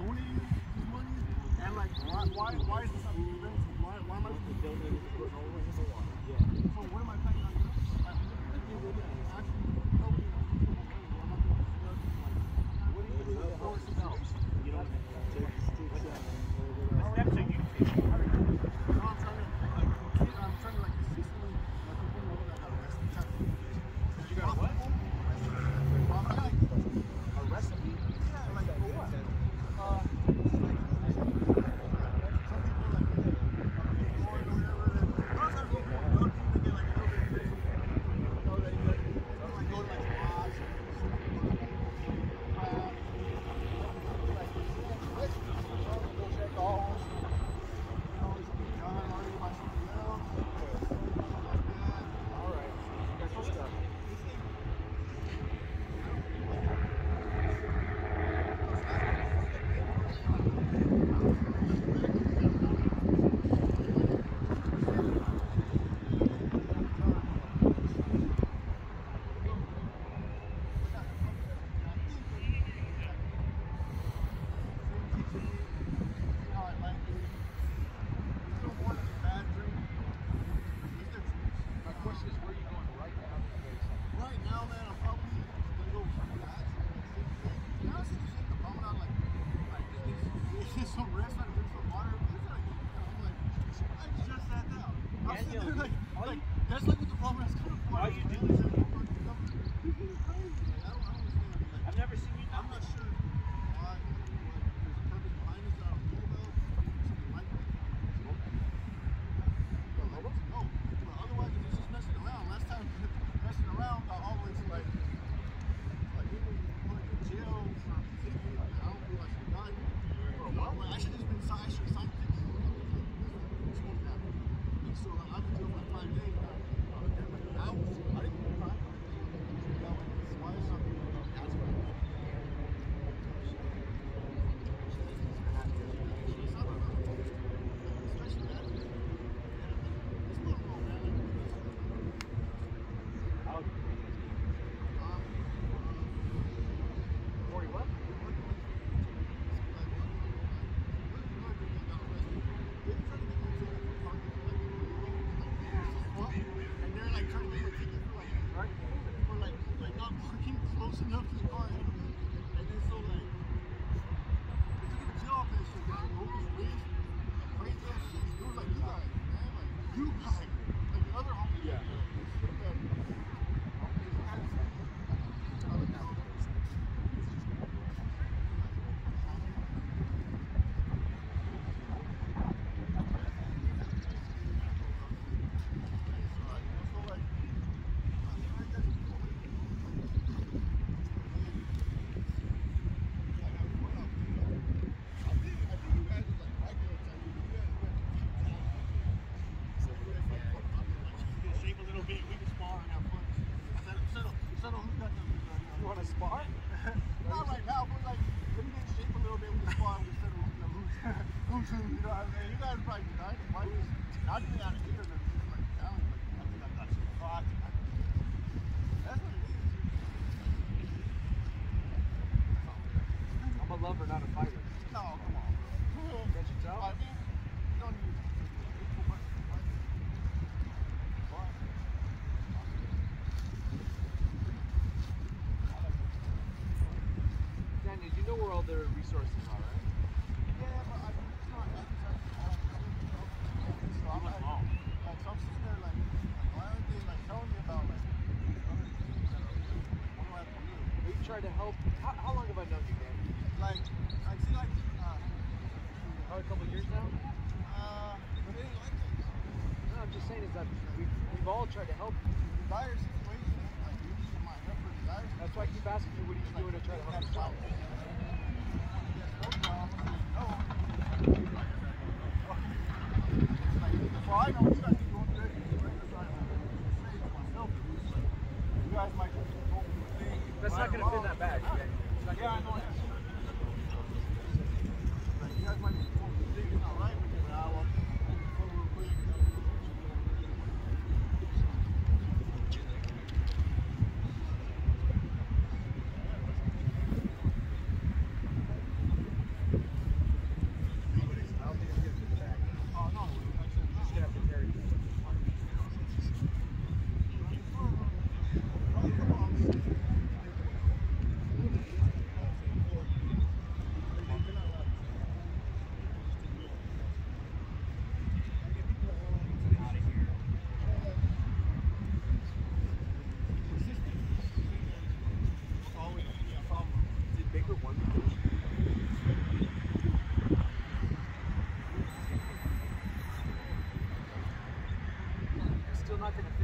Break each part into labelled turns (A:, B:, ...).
A: money? And like, why, why, why is this up to? Why, why am I the building is over his? Yeah. So what am I? I think we're actually what am. What
B: about? You know? Resources are, right?
A: yeah, but I mean, it's not necessary to have it. So I'm like, like, so I'm sitting there like, like, why aren't they like telling me about like these other things that are, what do I have to do?
B: Have you tried to help? How, how long have I known you, Daniel?
A: Like, I see like, uh,
B: Oh, a couple years now?
A: uh, but they didn't like it.
B: No, I'm just saying is that we've, we've all tried to help.
A: Dire situation, like, my help for the dire
B: That's why I keep asking you, what are you doing to try to help yourself?
A: why. No. For all I know, you guys keep going through it. That's why I say to myself, you guys might just go through the thing.
B: That's not going to fit in that bag. Daniel. It's not
A: Yeah, I know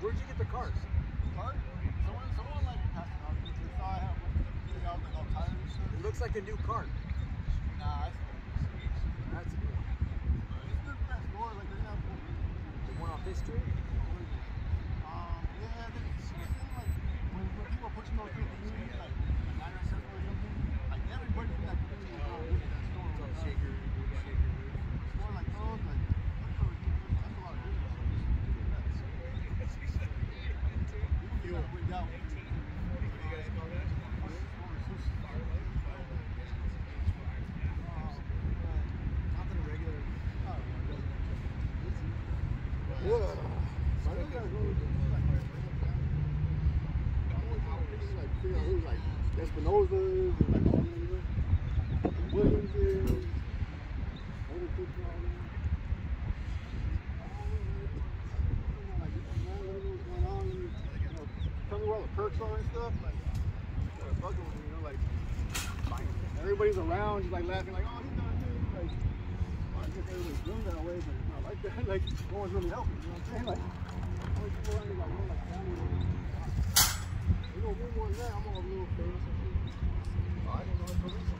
B: Where'd you get the cars?
A: Card? Someone, someone like passed it out. They saw I have one. They got like all tired and stuff.
B: It looks like a new cart.
A: Nah, I
B: That's a new one.
A: It's good for that store. Like they're not.
B: The one off this street?
A: Um, yeah, they, like when, when people are pushing those through the community, like nine nine seven or something, like everybody from that community will go with that store.
B: It's all
A: Like,
B: shaker, shaker.
A: store like those, like that's a that's a lot of business. You gotta wait out. Espinosa, like all them, Williams, other people, all them. Like, what's going on? You know, Tell me where all the perks are and stuff. Like, uh, fucking with me, you know, like, everybody's around, just like laughing, like, oh, he's done this. Like, I guess everybody's doing that way, but it's not like that. Like, no one's really helping, you know what I'm saying? Like, these people around me, like, you know, like, family. You know, me more that, I'm all a little famous. I don't know what's going on.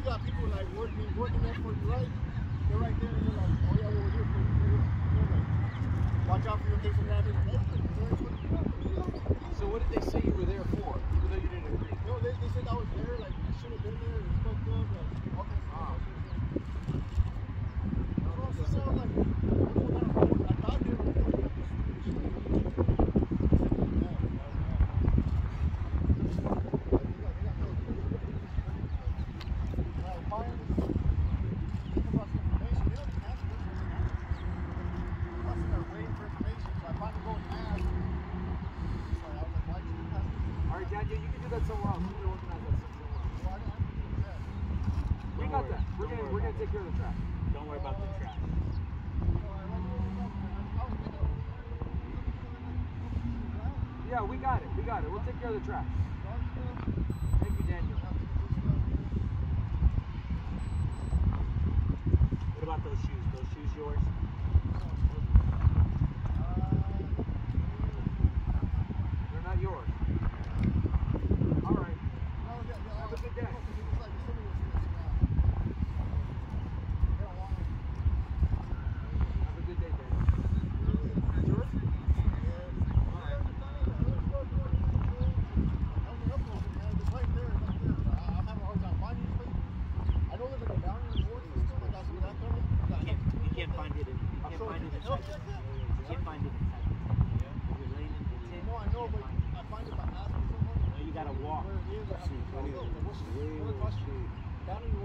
A: you got people like working, working that for you, right? They're right there, and they're like, oh yeah, we're here for you. Watch out for your case of
B: that. care of the
A: tracks. posso dar um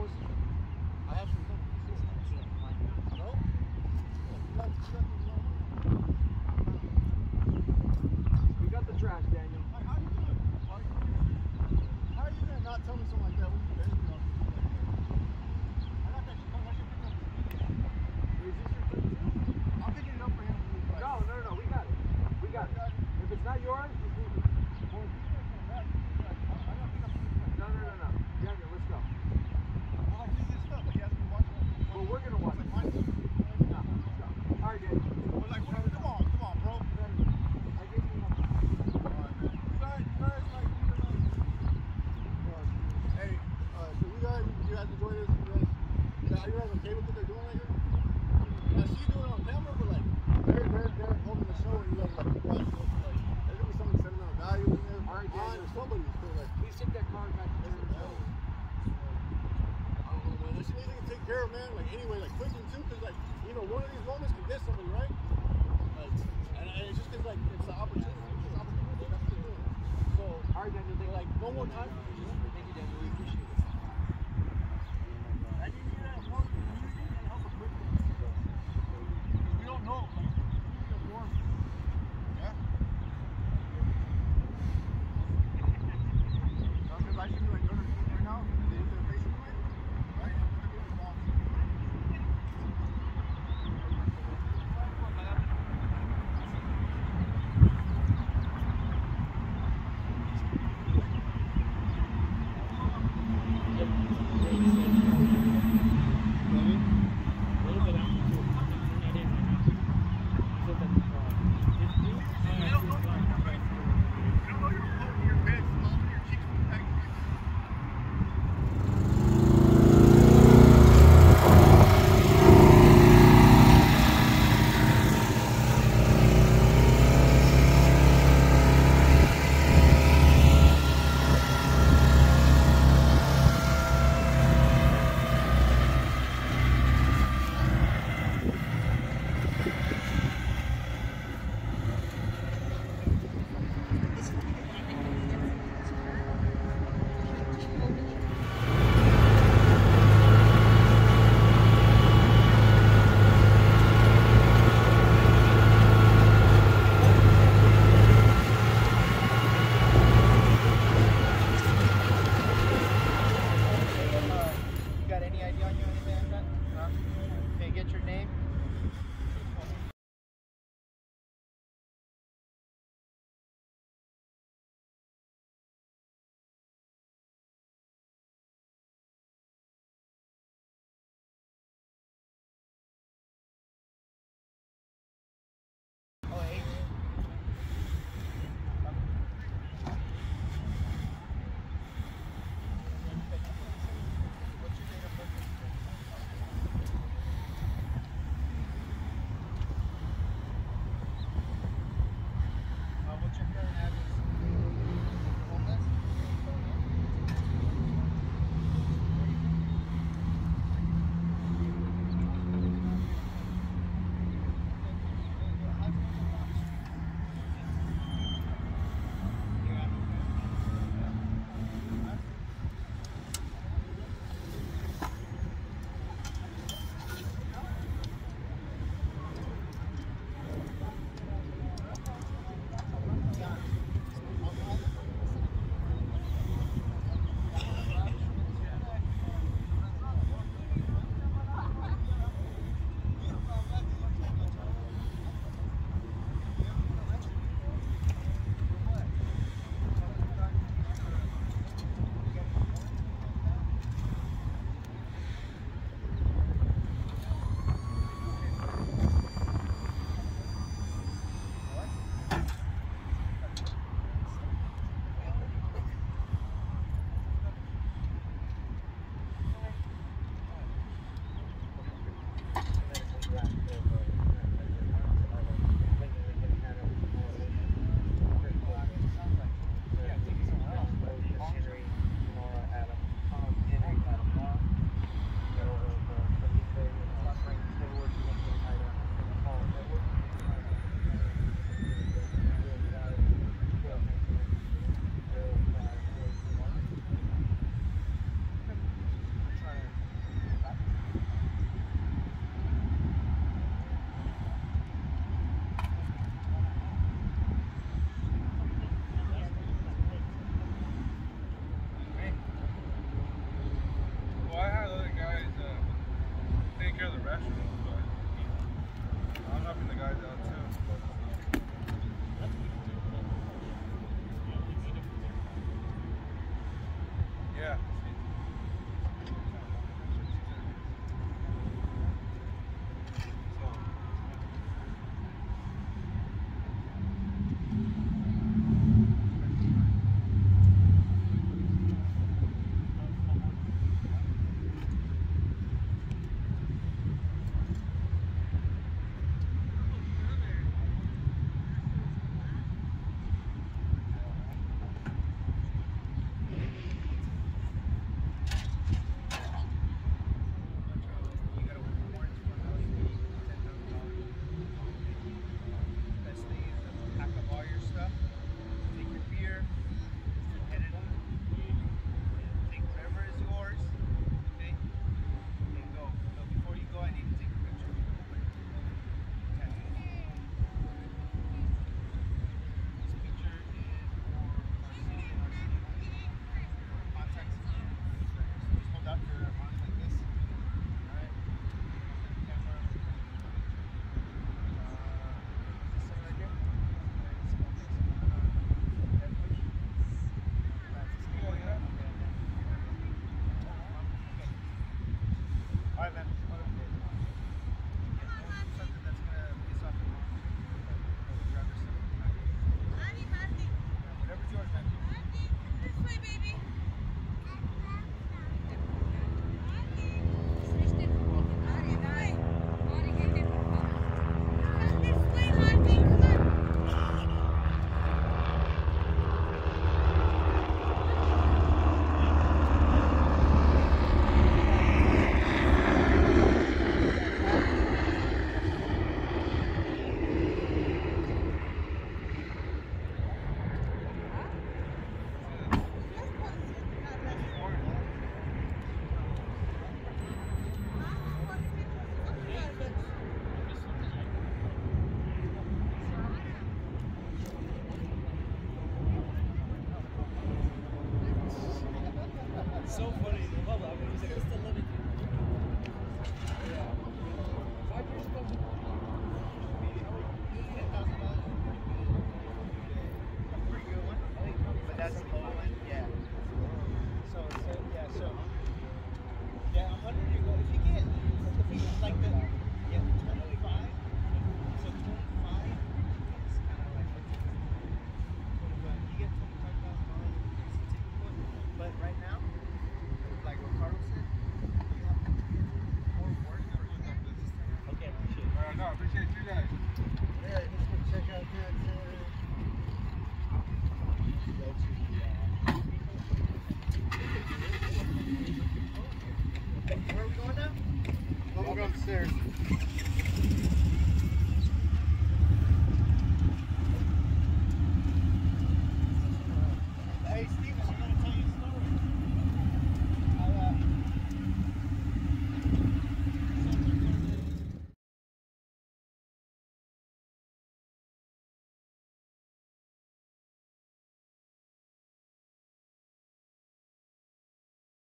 C: professionals,